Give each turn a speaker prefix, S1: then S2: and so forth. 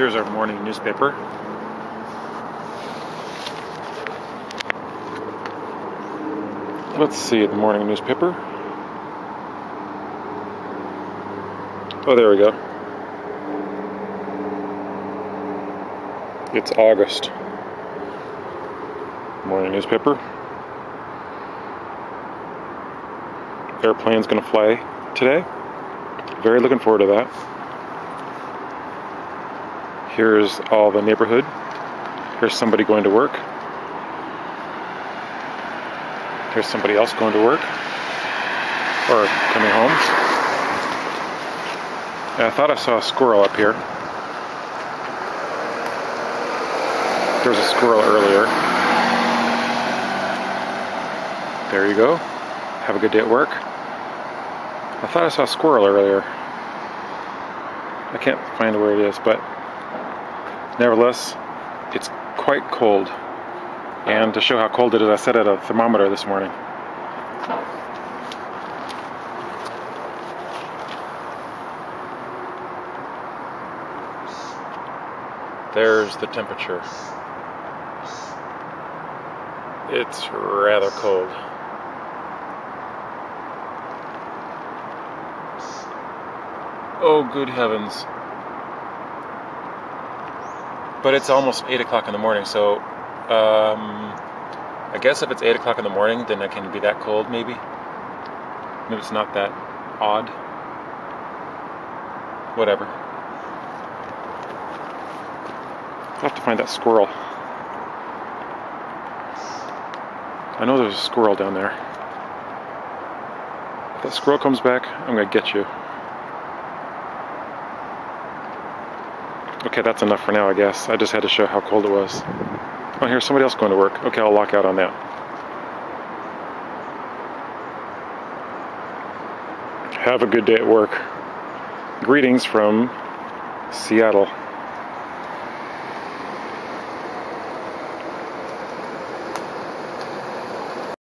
S1: Here's our morning newspaper. Let's see the morning newspaper. Oh, there we go. It's August. Morning newspaper. Airplane's gonna fly today. Very looking forward to that. Here's all the neighborhood. Here's somebody going to work. Here's somebody else going to work or coming home. And I thought I saw a squirrel up here. There was a squirrel earlier. There you go. Have a good day at work. I thought I saw a squirrel earlier. I can't find where it is, but nevertheless, it's quite cold. And to show how cold it is, I set at a thermometer this morning. There's the temperature. It's rather cold. Oh, good heavens. But it's almost 8 o'clock in the morning, so um, I guess if it's 8 o'clock in the morning, then it can be that cold, maybe. Maybe it's not that odd. Whatever. I'll have to find that squirrel. I know there's a squirrel down there. If that squirrel comes back, I'm gonna get you. Okay, that's enough for now, I guess. I just had to show how cold it was. Oh, here's somebody else going to work. Okay, I'll lock out on that. Have a good day at work. Greetings from Seattle.